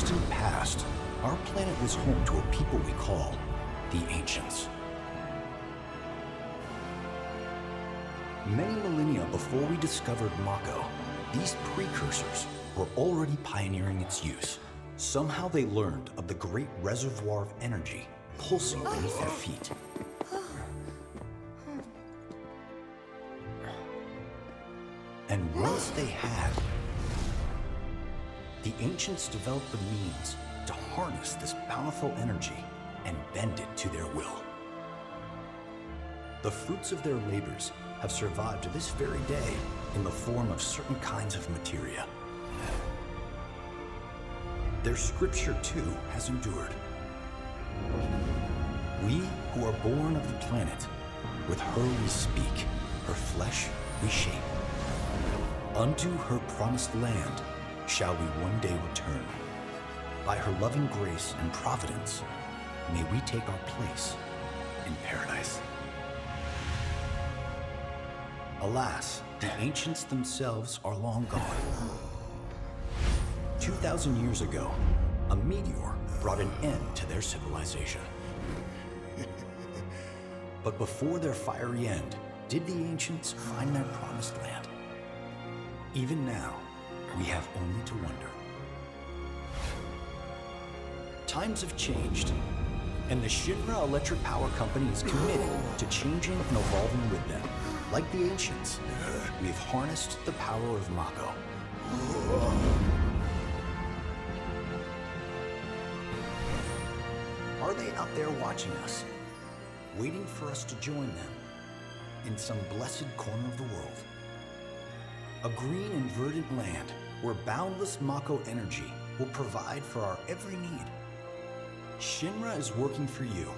distant past, our planet was home to a people we call the Ancients. Many millennia before we discovered Mako, these precursors were already pioneering its use. Somehow they learned of the great reservoir of energy pulsing beneath their feet. And once they had, the ancients developed the means to harness this bountiful energy and bend it to their will. The fruits of their labors have survived to this very day in the form of certain kinds of materia. Their scripture, too, has endured. We who are born of the planet, with her we speak, her flesh we shape. Unto her promised land shall we one day return. By her loving grace and providence, may we take our place in paradise. Alas, the ancients themselves are long gone. 2,000 years ago, a meteor brought an end to their civilization. but before their fiery end, did the ancients find their promised land? Even now, we have only to wonder. Times have changed, and the Shinra Electric Power Company is committed to changing and evolving with them. Like the ancients, we've harnessed the power of Mako. Are they out there watching us? Waiting for us to join them in some blessed corner of the world? A green and verdant land where boundless Mako energy will provide for our every need. Shinra is working for you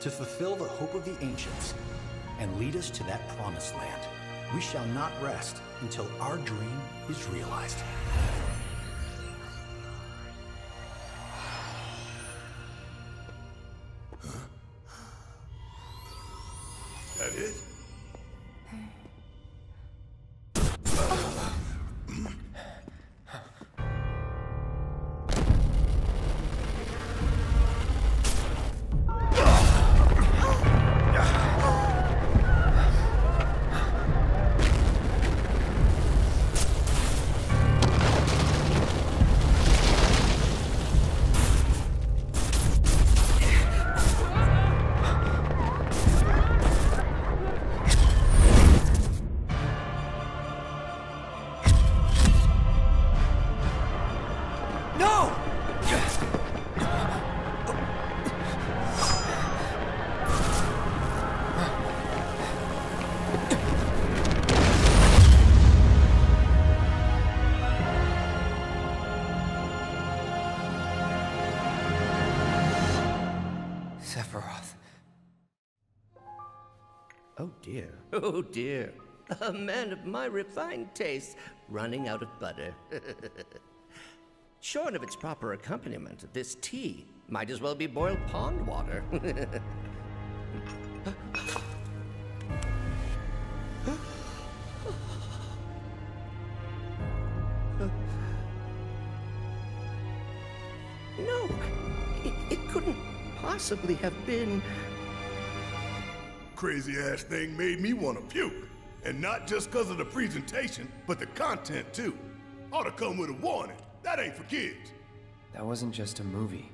to fulfill the hope of the ancients and lead us to that promised land. We shall not rest until our dream is realized. Oh dear. A man of my refined taste running out of butter. Shorn of its proper accompaniment, this tea might as well be boiled pond water. no, it, it couldn't possibly have been. Crazy ass thing made me want to puke. And not just because of the presentation, but the content too. Ought to come with a warning. That ain't for kids. That wasn't just a movie.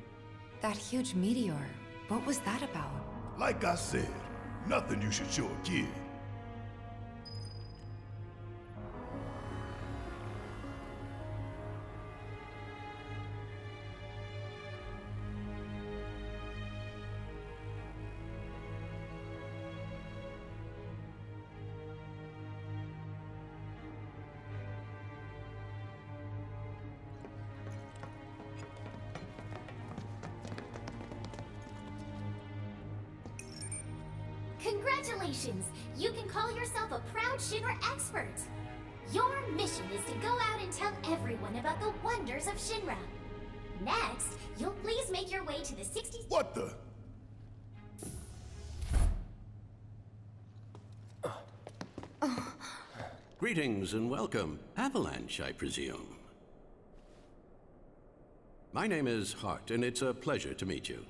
That huge meteor, what was that about? Like I said, nothing you should show a kid. Greetings and welcome. Avalanche, I presume. My name is Hart, and it's a pleasure to meet you.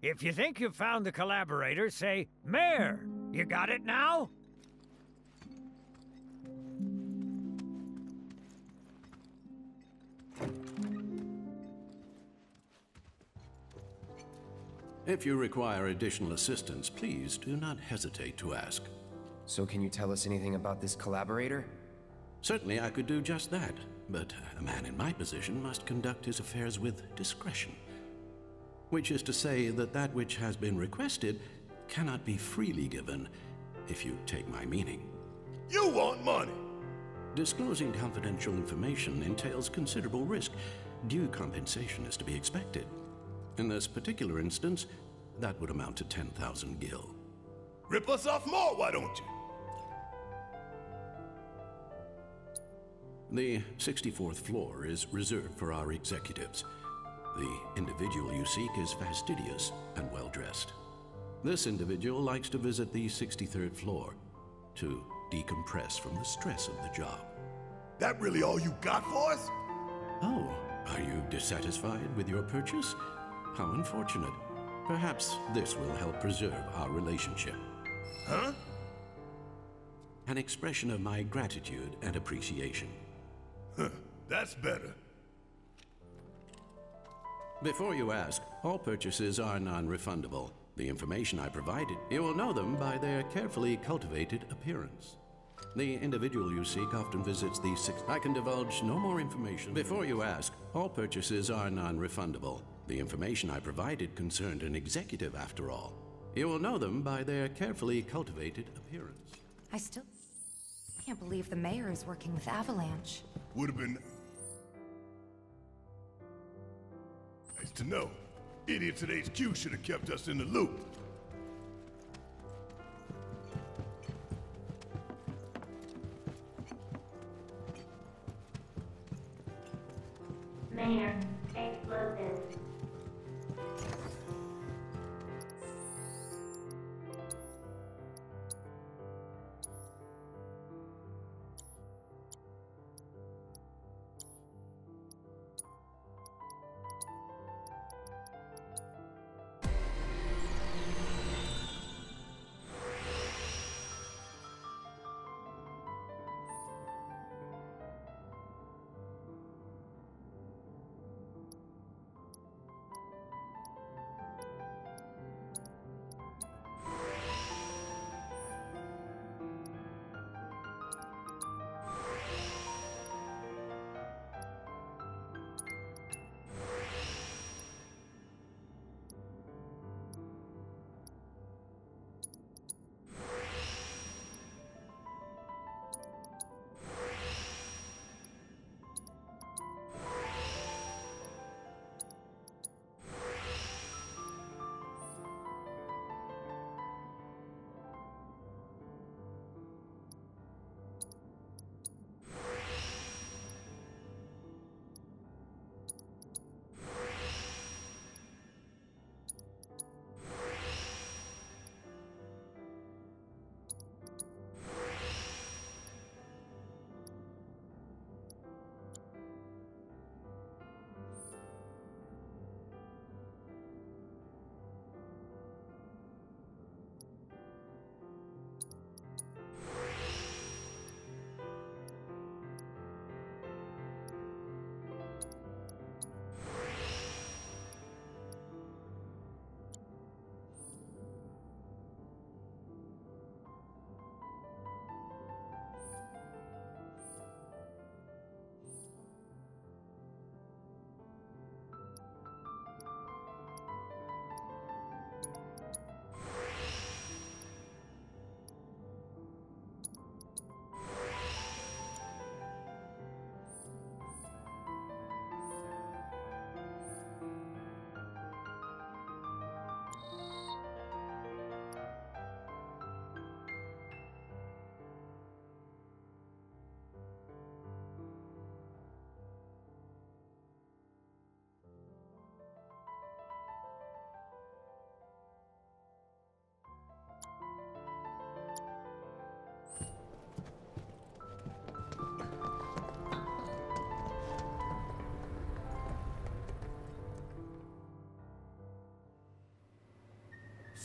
If you think you've found the collaborator, say, Mayor, you got it now? If you require additional assistance, please do not hesitate to ask. So can you tell us anything about this collaborator? Certainly I could do just that, but a man in my position must conduct his affairs with discretion. Which is to say that that which has been requested cannot be freely given, if you take my meaning. You want money! Disclosing confidential information entails considerable risk. Due compensation is to be expected. In this particular instance, that would amount to 10,000 gil. Rip us off more, why don't you? The 64th floor is reserved for our executives. The individual you seek is fastidious and well dressed. This individual likes to visit the 63rd floor to decompress from the stress of the job. That really all you got for us? Oh, are you dissatisfied with your purchase? How unfortunate. Perhaps this will help preserve our relationship. Huh? An expression of my gratitude and appreciation. Huh, that's better. Before you ask, all purchases are non-refundable. The information I provided, you will know them by their carefully cultivated appearance. The individual you seek often visits the six... I can divulge no more information. Before you ask, all purchases are non-refundable. The information I provided concerned an executive, after all. You will know them by their carefully cultivated appearance. I still can't believe the mayor is working with Avalanche. Would have been to know. Idiots at HQ should have kept us in the loop.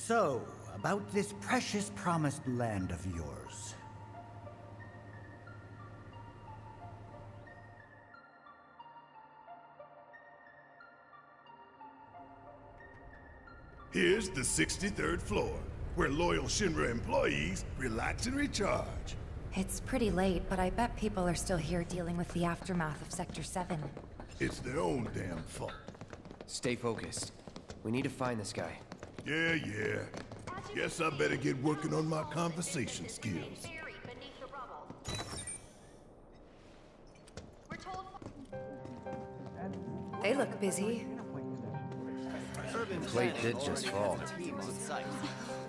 So, about this precious promised land of yours. Here's the 63rd floor, where loyal Shinra employees relax and recharge. It's pretty late, but I bet people are still here dealing with the aftermath of Sector 7. It's their own damn fault. Stay focused. We need to find this guy. Yeah, yeah. Guess I better get working on my conversation skills. They look busy. Plate did just fall.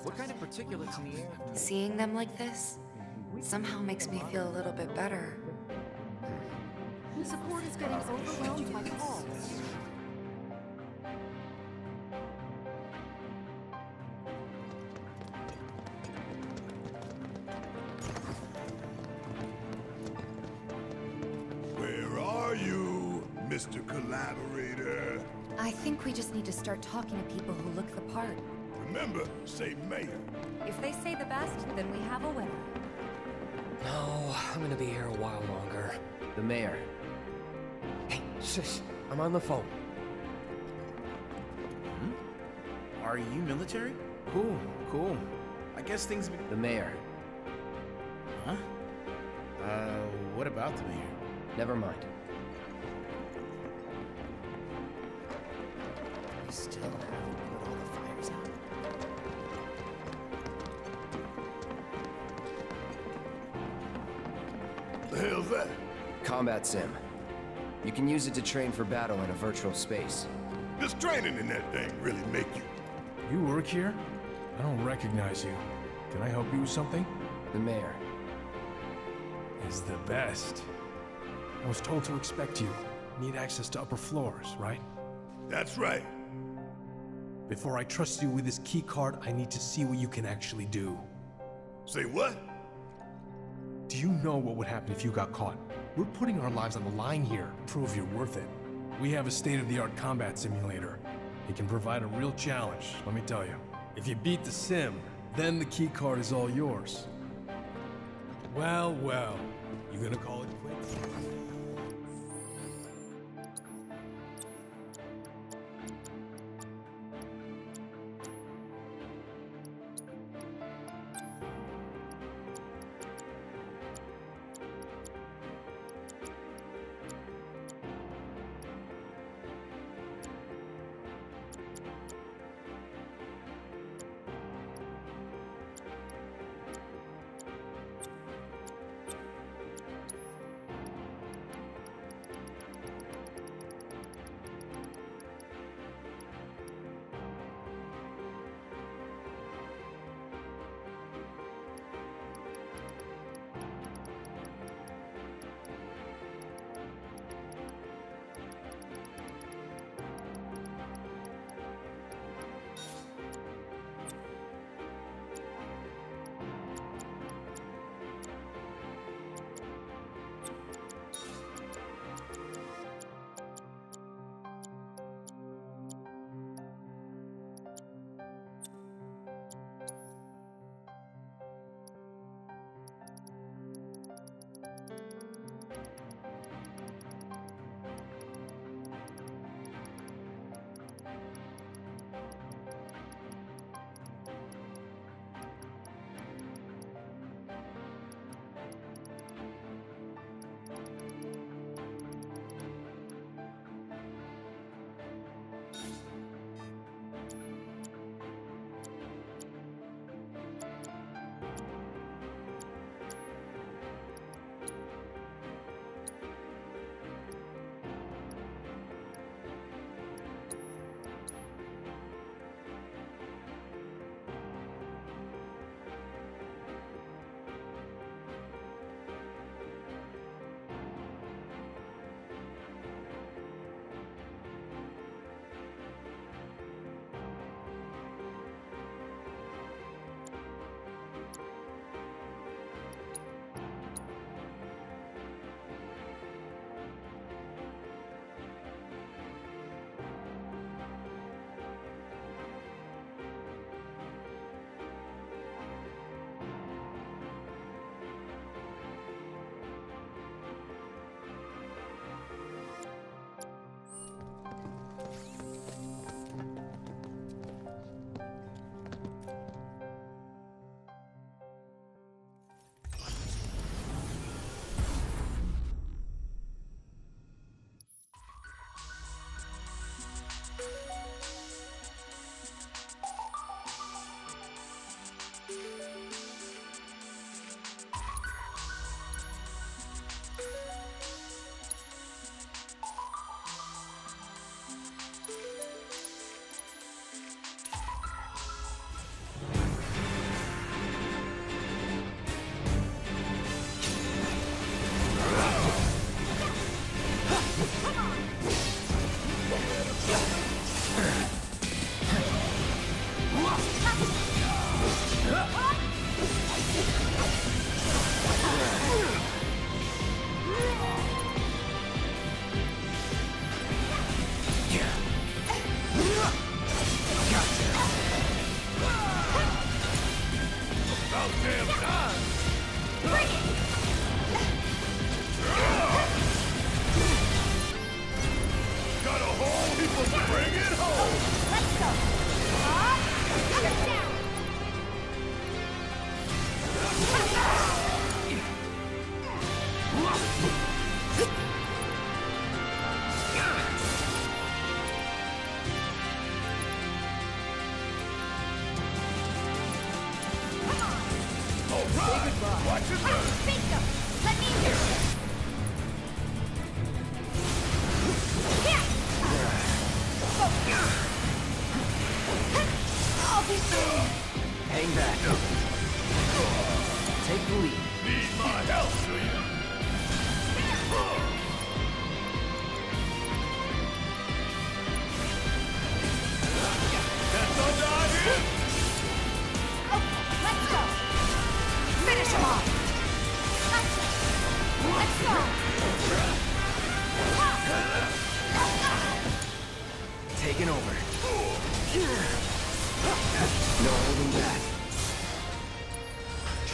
What kind of particulates in the air? Seeing them like this somehow makes me feel a little bit better. The Support is getting overwhelmed by calls. Mr. Collaborator? I think we just need to start talking to people who look the part. Remember, say mayor. If they say the best, then we have a winner. No, I'm gonna be here a while longer. The mayor. Hey, shush. I'm on the phone. Are you military? Cool, cool. I guess things. be- The mayor. Huh? Uh, what about the mayor? Never mind. Combat sim. You can use it to train for battle in a virtual space. Does training in that thing really make you? You work here? I don't recognize you. Can I help you with something? The mayor. Is the best. I was told to expect you. Need access to upper floors, right? That's right. Before I trust you with this key card, I need to see what you can actually do. Say what? Do you know what would happen if you got caught? We're putting our lives on the line here. Prove you're worth it. We have a state-of-the-art combat simulator. It can provide a real challenge, let me tell you. If you beat the sim, then the key card is all yours. Well, well. You gonna call it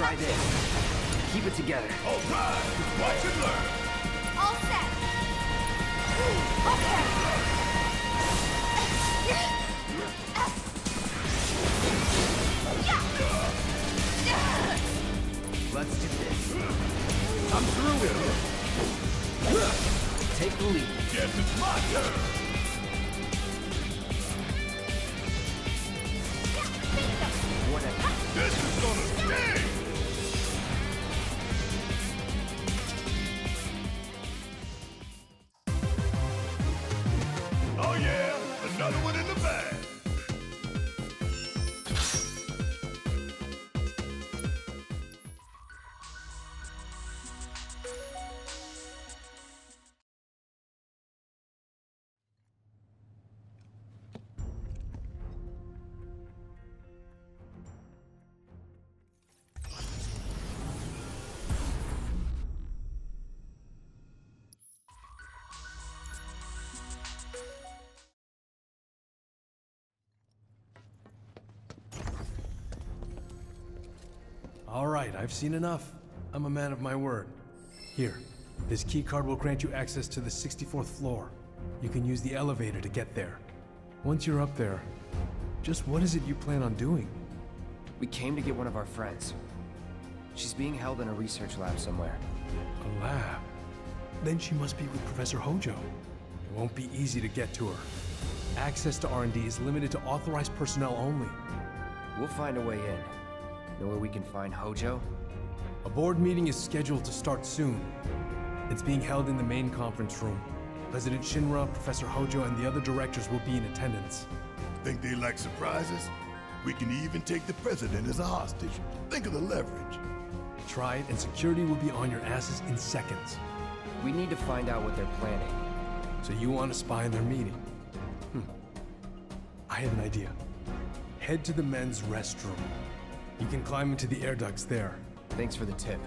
Try this. Keep it together. All right, watch and learn. All set. Okay. Let's do this. I'm through with it. Take the lead. Guess it's my turn. I've seen enough. I'm a man of my word. Here, this key card will grant you access to the 64th floor. You can use the elevator to get there. Once you're up there, just what is it you plan on doing? We came to get one of our friends. She's being held in a research lab somewhere. A lab? Then she must be with Professor Hojo. It won't be easy to get to her. Access to R&D is limited to authorized personnel only. We'll find a way in. Know where we can find Hojo? A board meeting is scheduled to start soon. It's being held in the main conference room. President Shinra, Professor Hojo, and the other directors will be in attendance. Think they like surprises? We can even take the president as a hostage. Think of the leverage. Try it, and security will be on your asses in seconds. We need to find out what they're planning. So you want to spy on their meeting? Hmm. I have an idea. Head to the men's restroom. You can climb into the air ducts there. Thanks for the tip.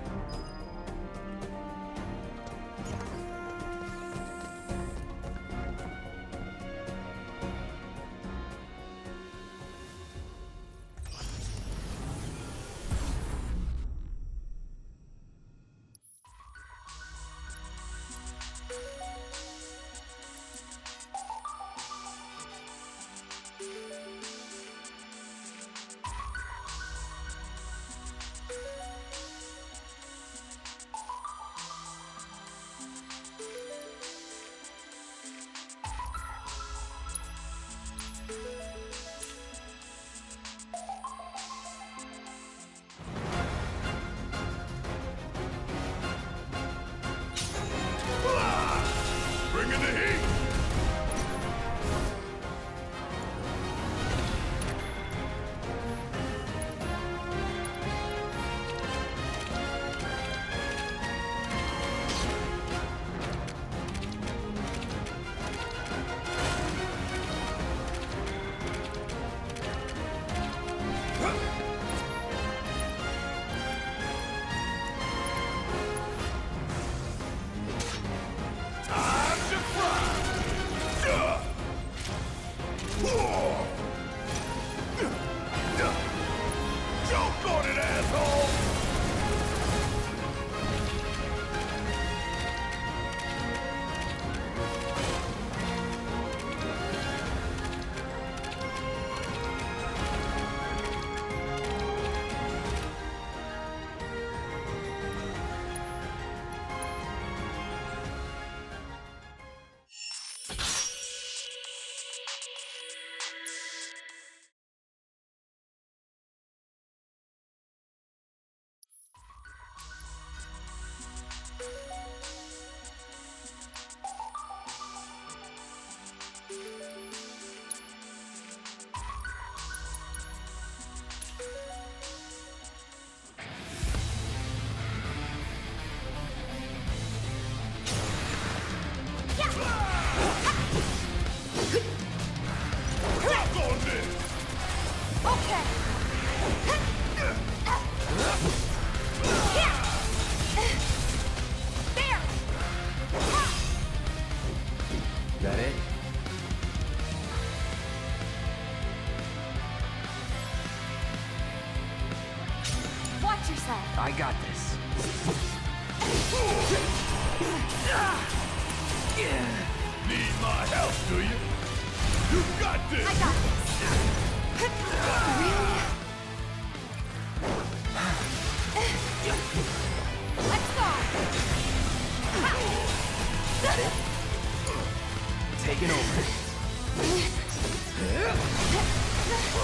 Taking over.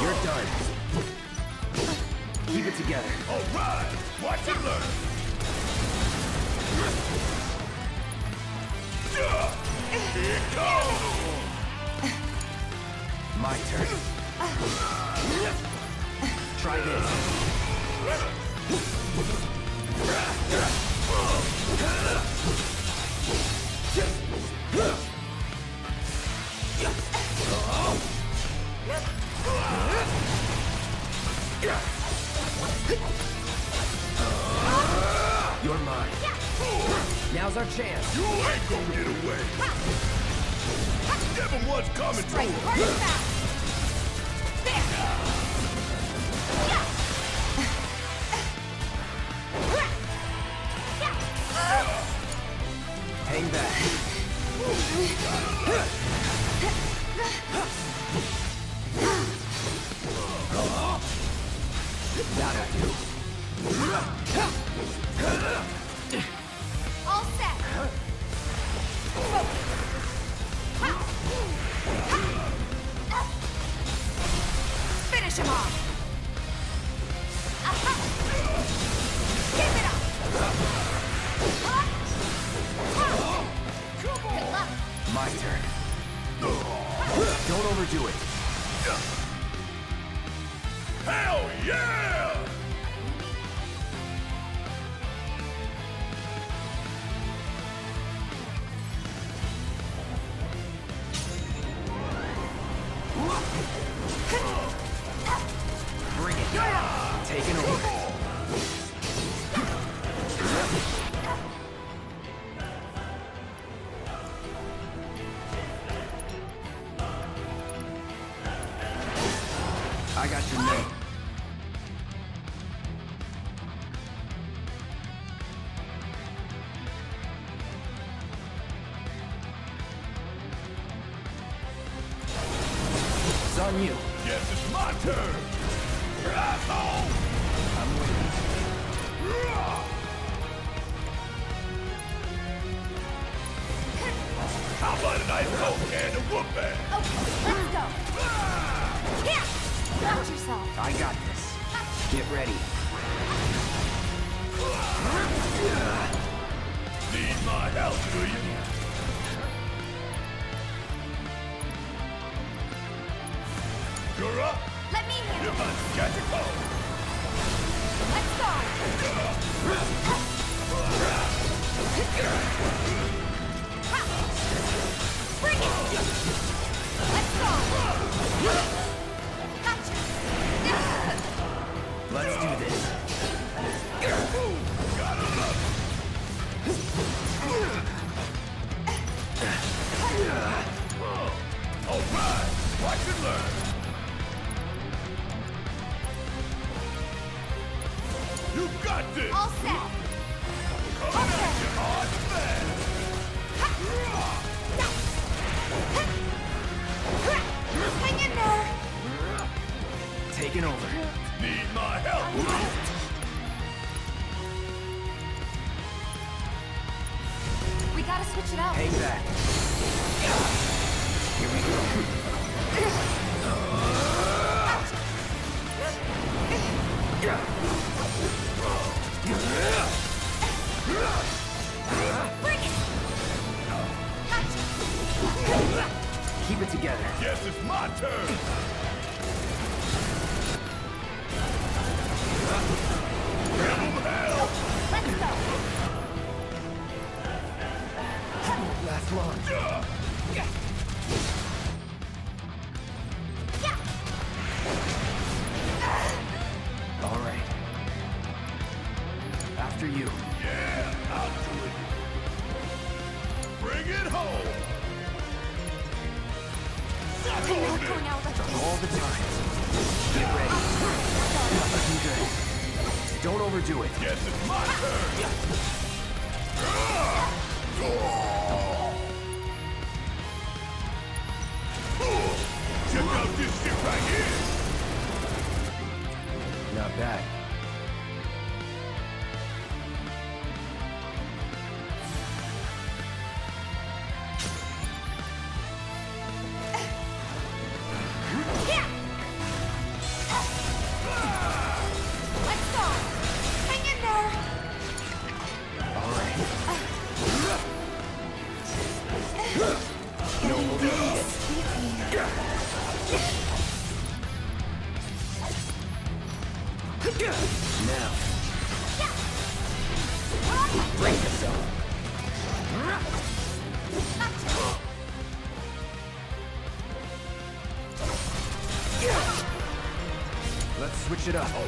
You're done. Keep it together. All right, watch and learn. Here it goes. My turn. Try this. Now's our chance. You ain't gonna get away. Give him what's coming to him. Finish him off. Watch yourself. I got this. Get ready. Need my help, do you? You're up. Let me You handle must catch a cold. Let's go. Bring it. Let's go. Let's do this. All right, watch and learn. You got this. All set. We it up. Hang back. Here we go. Bring it. Gotcha. Keep it together. Yes, it's my turn. Give 'em hell. Let's go. Last. Yeah. All right. After you. Yeah, I'll do it. Bring it home. going out like this. All the time. Get ready. Looking good. Don't overdo it. Guess it up.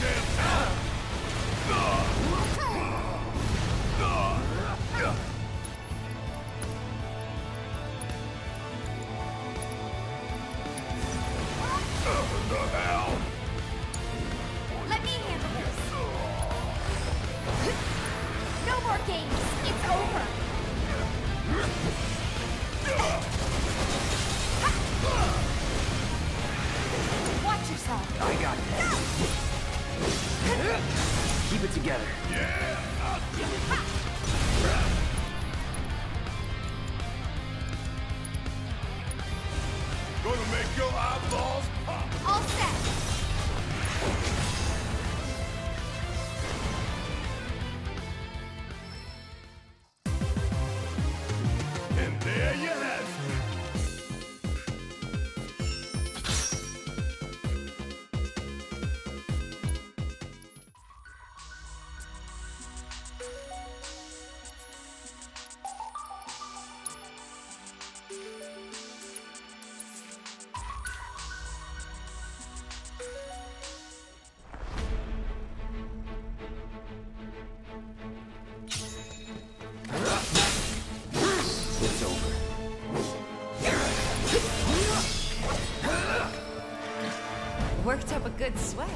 About good sweat.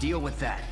Deal with that.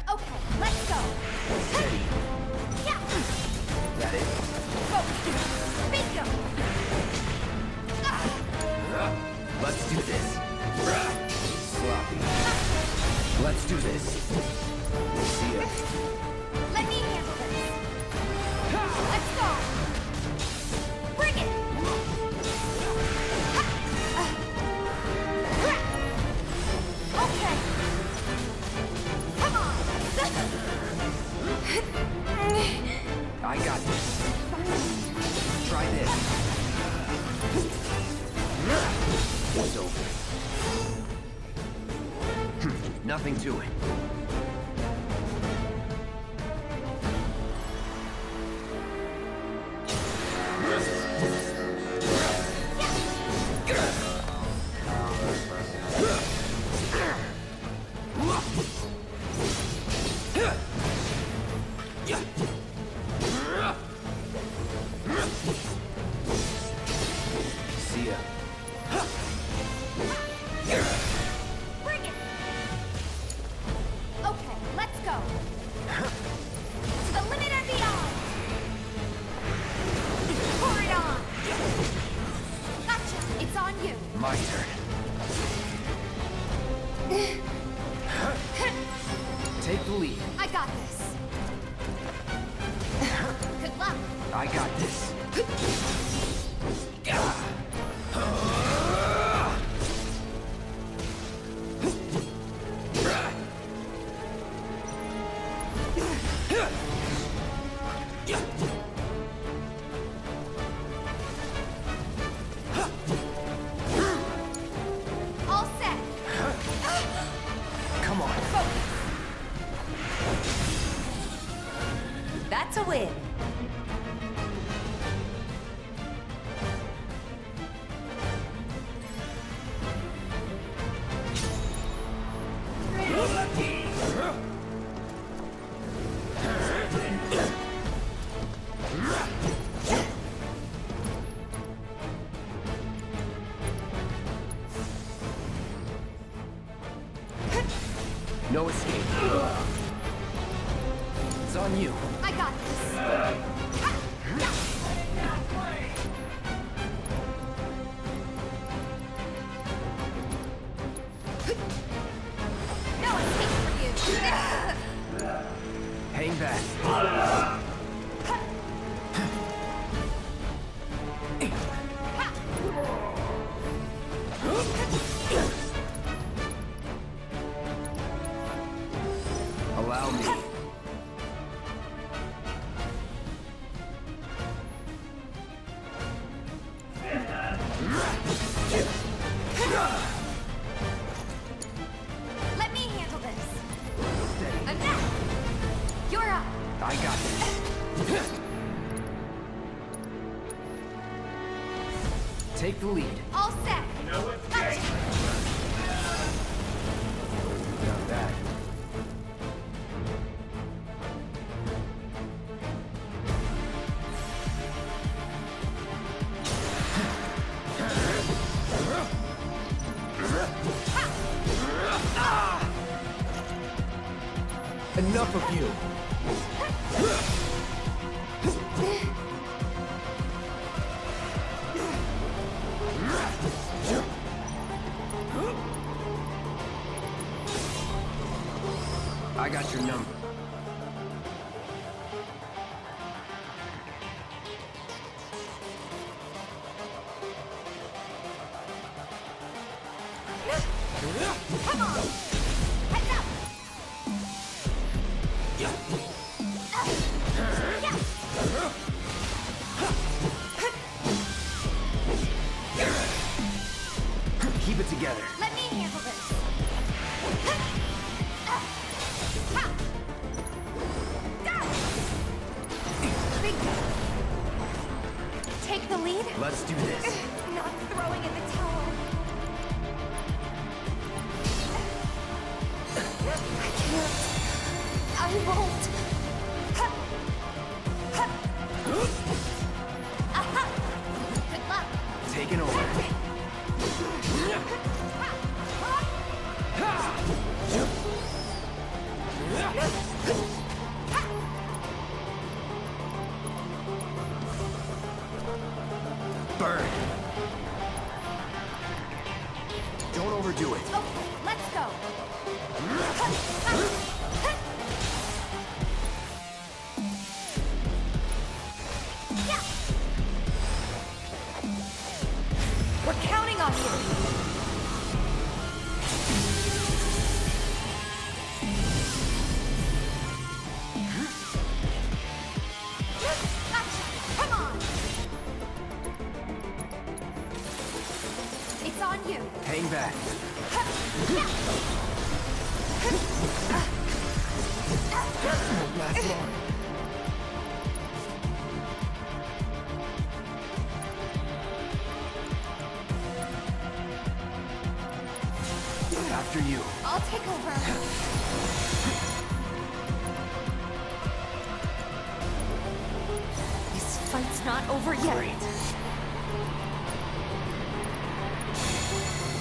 Over yet.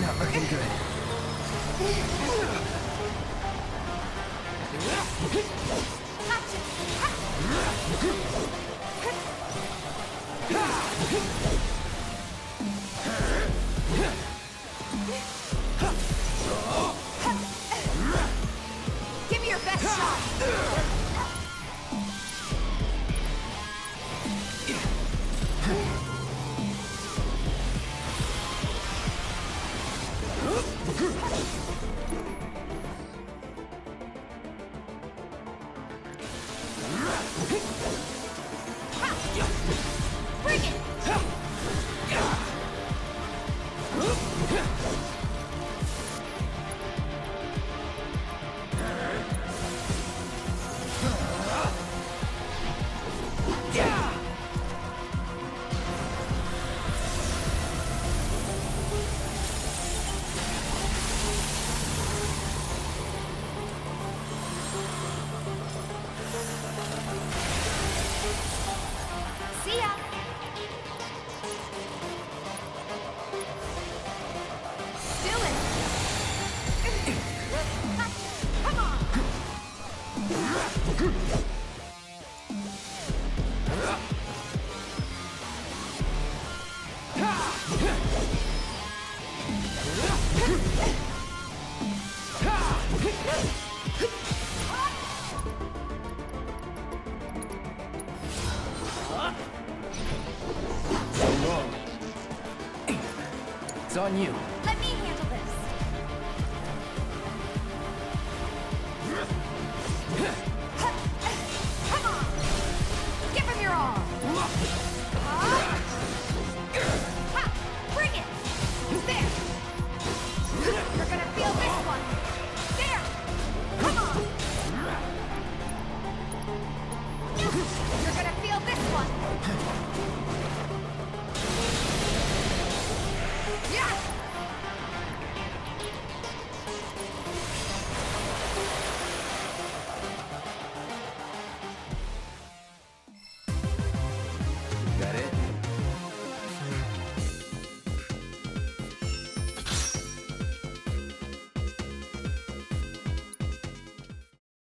Not looking good. Give